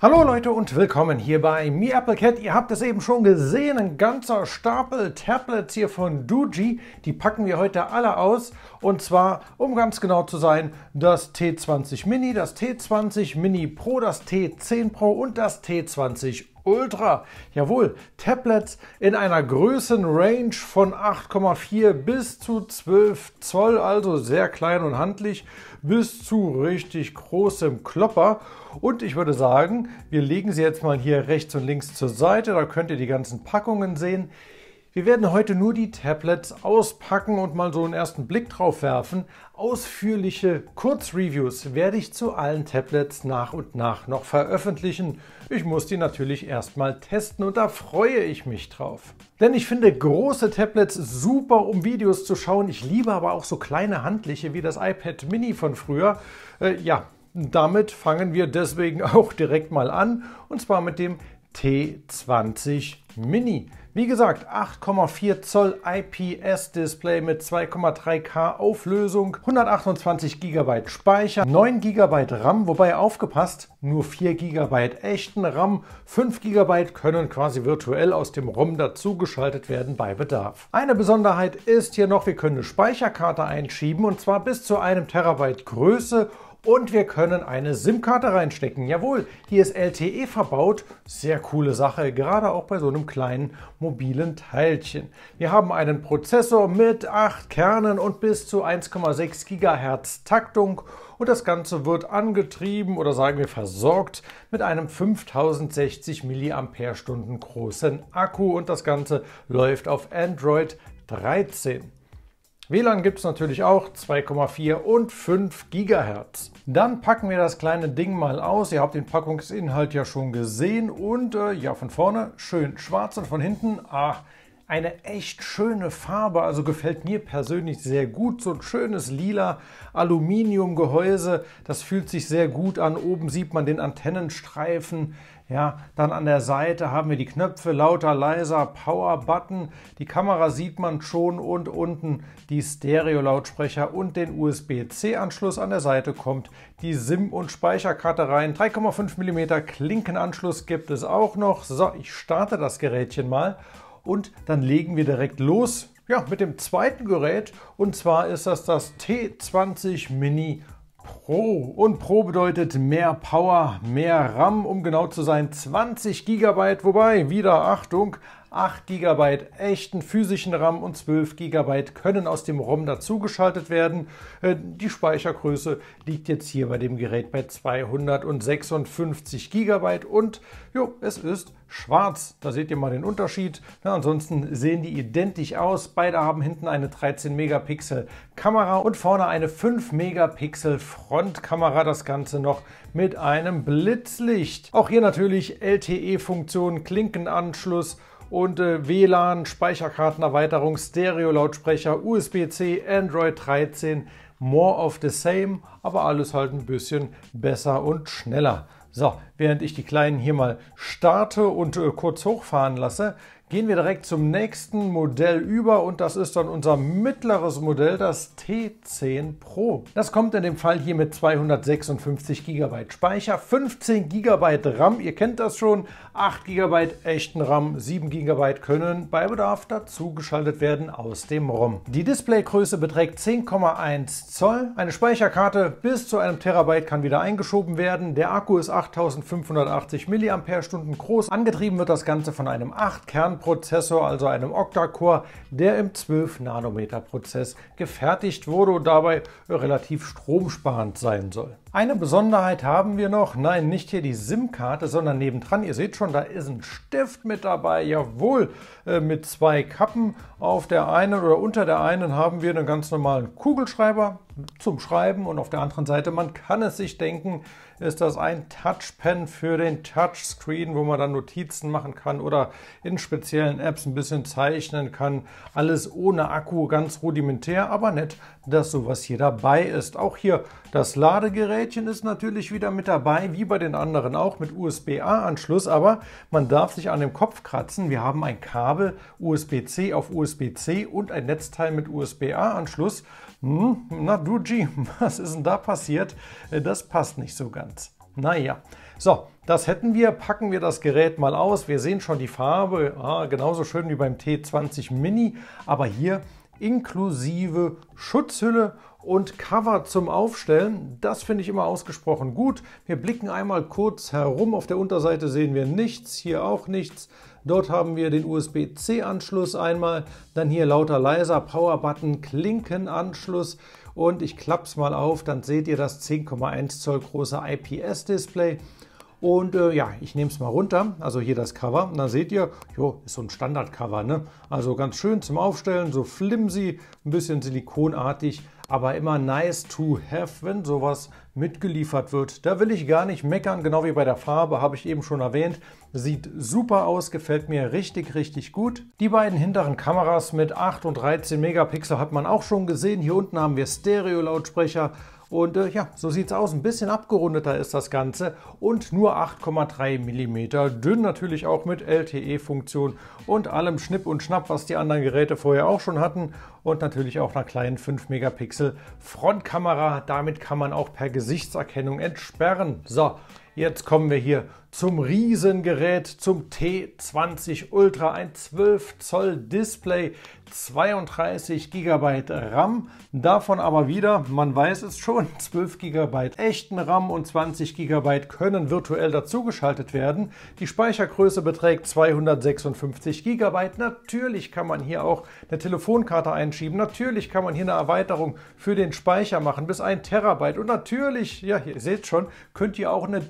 Hallo Leute und willkommen hier bei Me Applecat. Ihr habt es eben schon gesehen, ein ganzer Stapel Tablets hier von Doogee. Die packen wir heute alle aus und zwar, um ganz genau zu sein, das T20 Mini, das T20 Mini Pro, das T10 Pro und das T20 Ultra. Jawohl, Tablets in einer Größenrange von 8,4 bis zu 12 Zoll, also sehr klein und handlich, bis zu richtig großem Klopper. Und ich würde sagen, wir legen sie jetzt mal hier rechts und links zur Seite. Da könnt ihr die ganzen Packungen sehen. Wir werden heute nur die Tablets auspacken und mal so einen ersten Blick drauf werfen. Ausführliche Kurzreviews werde ich zu allen Tablets nach und nach noch veröffentlichen. Ich muss die natürlich erstmal testen und da freue ich mich drauf. Denn ich finde große Tablets super, um Videos zu schauen. Ich liebe aber auch so kleine handliche wie das iPad Mini von früher. Äh, ja, damit fangen wir deswegen auch direkt mal an und zwar mit dem T20 Mini. Wie gesagt, 8,4 Zoll IPS-Display mit 2,3K Auflösung, 128 GB Speicher, 9 GB RAM, wobei aufgepasst, nur 4 GB echten RAM, 5 GB können quasi virtuell aus dem ROM dazugeschaltet werden bei Bedarf. Eine Besonderheit ist hier noch, wir können eine Speicherkarte einschieben und zwar bis zu einem Terabyte Größe und wir können eine SIM-Karte reinstecken. Jawohl, hier ist LTE verbaut. Sehr coole Sache, gerade auch bei so einem kleinen mobilen Teilchen. Wir haben einen Prozessor mit 8 Kernen und bis zu 1,6 GHz Taktung. Und das Ganze wird angetrieben oder sagen wir versorgt mit einem 5060 mAh großen Akku. Und das Ganze läuft auf Android 13. WLAN gibt es natürlich auch 2,4 und 5 GHz. Dann packen wir das kleine Ding mal aus. Ihr habt den Packungsinhalt ja schon gesehen und äh, ja, von vorne schön schwarz und von hinten, ach, eine echt schöne Farbe, also gefällt mir persönlich sehr gut. So ein schönes lila Aluminiumgehäuse, das fühlt sich sehr gut an. Oben sieht man den Antennenstreifen. Ja, dann an der Seite haben wir die Knöpfe lauter, leiser, Power-Button. Die Kamera sieht man schon und unten die Stereo-Lautsprecher und den USB-C-Anschluss. An der Seite kommt die SIM- und Speicherkarte rein. 3,5 mm Klinkenanschluss gibt es auch noch. So, ich starte das Gerätchen mal und dann legen wir direkt los ja, mit dem zweiten Gerät und zwar ist das das T20 Mini Pro. Und Pro bedeutet mehr Power, mehr RAM, um genau zu sein 20 GB, wobei wieder Achtung, 8 GB echten physischen RAM und 12 GB können aus dem ROM dazugeschaltet werden. Äh, die Speichergröße liegt jetzt hier bei dem Gerät bei 256 GB und jo, es ist schwarz. Da seht ihr mal den Unterschied. Na, ansonsten sehen die identisch aus. Beide haben hinten eine 13 Megapixel Kamera und vorne eine 5 Megapixel Frontkamera. Das Ganze noch mit einem Blitzlicht. Auch hier natürlich LTE-Funktion, Klinkenanschluss und äh, WLAN, Speicherkartenerweiterung, Stereo-Lautsprecher, USB-C, Android 13, more of the same, aber alles halt ein bisschen besser und schneller. So, während ich die Kleinen hier mal starte und äh, kurz hochfahren lasse, Gehen wir direkt zum nächsten Modell über und das ist dann unser mittleres Modell, das T10 Pro. Das kommt in dem Fall hier mit 256 GB Speicher, 15 GB RAM, ihr kennt das schon, 8 GB echten RAM, 7 GB können bei Bedarf dazu geschaltet werden aus dem ROM. Die Displaygröße beträgt 10,1 Zoll, eine Speicherkarte bis zu einem Terabyte kann wieder eingeschoben werden, der Akku ist 8580 mAh groß, angetrieben wird das Ganze von einem 8 Kern Prozessor, also einem Octa-Core, der im 12-Nanometer-Prozess gefertigt wurde und dabei relativ stromsparend sein soll. Eine Besonderheit haben wir noch. Nein, nicht hier die SIM-Karte, sondern nebendran. Ihr seht schon, da ist ein Stift mit dabei. Jawohl, äh, mit zwei Kappen. Auf der einen oder unter der einen haben wir einen ganz normalen Kugelschreiber zum Schreiben und auf der anderen Seite, man kann es sich denken, ist das ein Touchpen für den Touchscreen, wo man dann Notizen machen kann oder in speziellen Apps ein bisschen zeichnen kann. Alles ohne Akku, ganz rudimentär, aber nett, dass sowas hier dabei ist. Auch hier das Ladegerätchen ist natürlich wieder mit dabei, wie bei den anderen auch mit USB-A-Anschluss, aber man darf sich an dem Kopf kratzen. Wir haben ein Kabel USB-C auf USB-C und ein Netzteil mit USB-A-Anschluss. Hm, na du G, was ist denn da passiert? Das passt nicht so ganz. Naja, so, das hätten wir. Packen wir das Gerät mal aus. Wir sehen schon die Farbe, ah, genauso schön wie beim T20 Mini, aber hier inklusive Schutzhülle und Cover zum Aufstellen. Das finde ich immer ausgesprochen gut. Wir blicken einmal kurz herum. Auf der Unterseite sehen wir nichts, hier auch nichts. Dort haben wir den USB-C-Anschluss einmal, dann hier lauter leiser Power-Button, Klinkenanschluss und ich klappe es mal auf, dann seht ihr das 10,1 Zoll große IPS-Display. Und äh, ja, ich nehme es mal runter, also hier das Cover. Und dann seht ihr, jo, ist so ein Standard-Cover, ne? Also ganz schön zum Aufstellen, so flimsy, ein bisschen silikonartig aber immer nice to have, wenn sowas mitgeliefert wird. Da will ich gar nicht meckern, genau wie bei der Farbe, habe ich eben schon erwähnt. Sieht super aus, gefällt mir richtig, richtig gut. Die beiden hinteren Kameras mit 8 und 13 Megapixel hat man auch schon gesehen. Hier unten haben wir Stereo-Lautsprecher und äh, ja, so sieht es aus. Ein bisschen abgerundeter ist das Ganze und nur 8,3 mm dünn. Natürlich auch mit LTE-Funktion und allem Schnipp und Schnapp, was die anderen Geräte vorher auch schon hatten. Und natürlich auch einer kleinen 5 Megapixel Frontkamera. Damit kann man auch per Gesichtserkennung entsperren. So, Jetzt kommen wir hier zum Riesengerät, zum T20 Ultra, ein 12 Zoll Display, 32 GB RAM, davon aber wieder, man weiß es schon, 12 GB echten RAM und 20 GB können virtuell dazugeschaltet werden. Die Speichergröße beträgt 256 GB. Natürlich kann man hier auch eine Telefonkarte einschieben, natürlich kann man hier eine Erweiterung für den Speicher machen bis 1 Terabyte und natürlich, ja, ihr seht schon, könnt ihr auch eine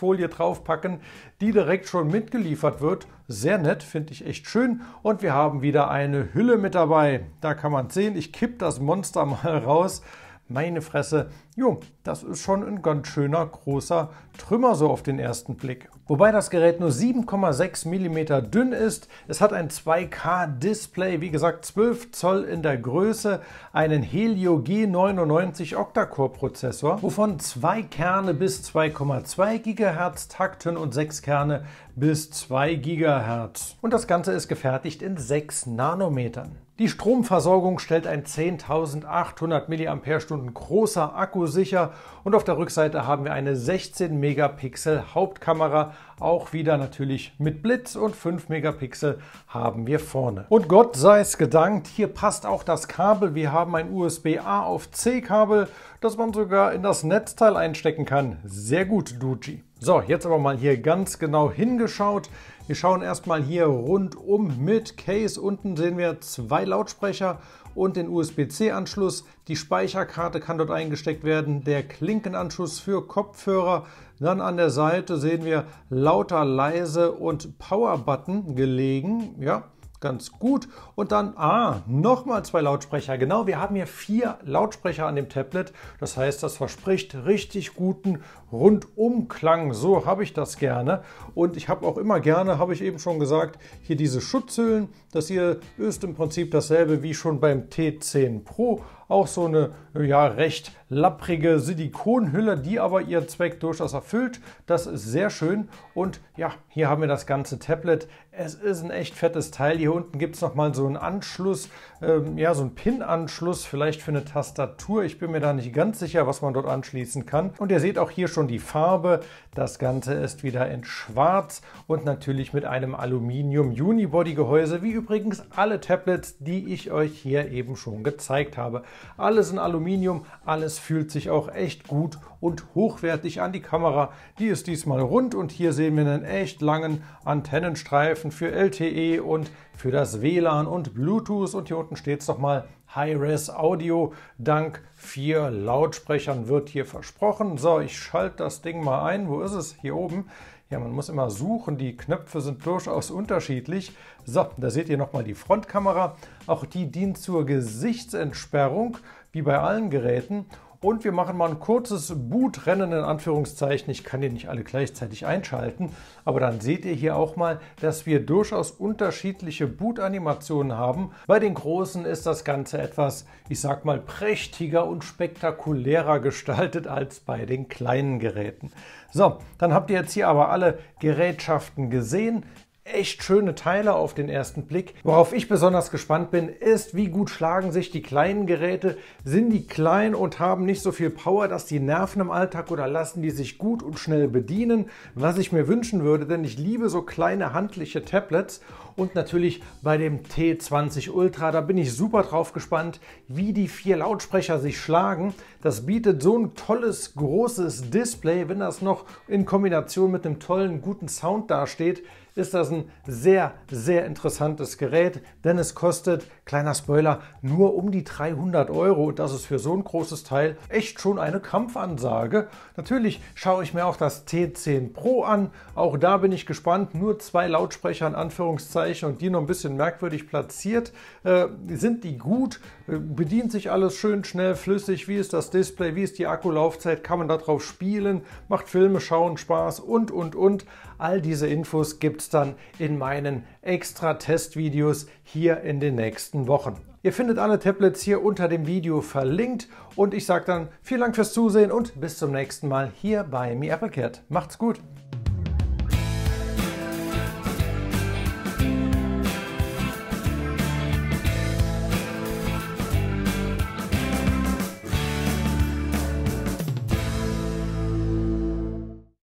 Display-Schutzglasfolie draufpacken, die direkt schon mitgeliefert wird. Sehr nett, finde ich echt schön. Und wir haben wieder eine Hülle mit dabei. Da kann man sehen, ich kipp das Monster mal raus. Meine Fresse, jo, das ist schon ein ganz schöner großer Trümmer so auf den ersten Blick. Wobei das Gerät nur 7,6 mm dünn ist. Es hat ein 2K-Display, wie gesagt 12 Zoll in der Größe, einen Helio G99 Octa-Core-Prozessor, wovon zwei Kerne bis 2,2 GHz takten und sechs Kerne bis 2 GHz. Und das Ganze ist gefertigt in 6 Nanometern. Die Stromversorgung stellt ein 10.800 mAh großer Akku sicher und auf der Rückseite haben wir eine 16 Megapixel Hauptkamera, auch wieder natürlich mit Blitz und 5 Megapixel haben wir vorne. Und Gott sei es gedankt, hier passt auch das Kabel. Wir haben ein USB-A auf C Kabel, das man sogar in das Netzteil einstecken kann. Sehr gut, Duji. So, jetzt aber mal hier ganz genau hingeschaut. Wir schauen erstmal hier rundum mit Case. Unten sehen wir zwei Lautsprecher und den USB-C-Anschluss. Die Speicherkarte kann dort eingesteckt werden, der Klinkenanschluss für Kopfhörer. Dann an der Seite sehen wir lauter, leise und Power-Button gelegen. Ja, ganz gut. Und dann, ah, nochmal zwei Lautsprecher. Genau, wir haben hier vier Lautsprecher an dem Tablet. Das heißt, das verspricht richtig guten Rundumklang. So habe ich das gerne. Und ich habe auch immer gerne, habe ich eben schon gesagt, hier diese Schutzhüllen. Das hier ist im Prinzip dasselbe wie schon beim T10 Pro. Auch so eine ja, recht lapprige Silikonhülle, die aber ihren Zweck durchaus erfüllt. Das ist sehr schön. Und ja, hier haben wir das ganze Tablet. Es ist ein echt fettes Teil. Hier unten gibt es nochmal so einen Anschluss, ähm, ja, so einen Pin-Anschluss, vielleicht für eine Tastatur. Ich bin mir da nicht ganz sicher, was man dort anschließen kann. Und ihr seht auch hier schon die Farbe. Das Ganze ist wieder in schwarz und natürlich mit einem Aluminium-Unibody-Gehäuse, wie übrigens alle Tablets, die ich euch hier eben schon gezeigt habe. Alles in Aluminium, alles fühlt sich auch echt gut und hochwertig an. Die Kamera, die ist diesmal rund und hier sehen wir einen echt langen Antennenstreifen für LTE und für das WLAN und Bluetooth und hier unten steht es nochmal High-Res Audio. Dank vier Lautsprechern wird hier versprochen. So, ich schalte das Ding mal ein. Wo ist es? Hier oben. Ja, man muss immer suchen. Die Knöpfe sind durchaus unterschiedlich. So, da seht ihr nochmal die Frontkamera. Auch die dient zur Gesichtsentsperrung, wie bei allen Geräten. Und wir machen mal ein kurzes Bootrennen in Anführungszeichen. Ich kann die nicht alle gleichzeitig einschalten, aber dann seht ihr hier auch mal, dass wir durchaus unterschiedliche Boot-Animationen haben. Bei den großen ist das Ganze etwas, ich sag mal, prächtiger und spektakulärer gestaltet als bei den kleinen Geräten. So, dann habt ihr jetzt hier aber alle Gerätschaften gesehen echt schöne Teile auf den ersten Blick. Worauf ich besonders gespannt bin, ist, wie gut schlagen sich die kleinen Geräte. Sind die klein und haben nicht so viel Power, dass die nerven im Alltag oder lassen die sich gut und schnell bedienen? Was ich mir wünschen würde, denn ich liebe so kleine handliche Tablets und natürlich bei dem T20 Ultra, da bin ich super drauf gespannt, wie die vier Lautsprecher sich schlagen. Das bietet so ein tolles, großes Display, wenn das noch in Kombination mit einem tollen, guten Sound dasteht ist das ein sehr, sehr interessantes Gerät, denn es kostet, kleiner Spoiler, nur um die 300 Euro. Und das ist für so ein großes Teil echt schon eine Kampfansage. Natürlich schaue ich mir auch das T10 Pro an, auch da bin ich gespannt, nur zwei Lautsprecher in Anführungszeichen und die noch ein bisschen merkwürdig platziert. Äh, sind die gut? Äh, bedient sich alles schön schnell, flüssig? Wie ist das Display? Wie ist die Akkulaufzeit? Kann man darauf spielen? Macht Filme schauen Spaß und, und, und. All diese Infos gibt es dann in meinen extra Testvideos hier in den nächsten Wochen. Ihr findet alle Tablets hier unter dem Video verlinkt und ich sage dann vielen Dank fürs Zusehen und bis zum nächsten Mal hier bei MeAppleCat. Macht's gut!